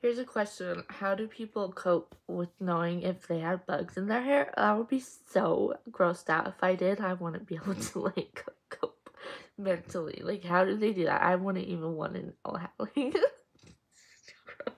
Here's a question. How do people cope with knowing if they have bugs in their hair? I would be so grossed out. If I did, I wouldn't be able to like cope mentally. Like how do they do that? I wouldn't even want to know how.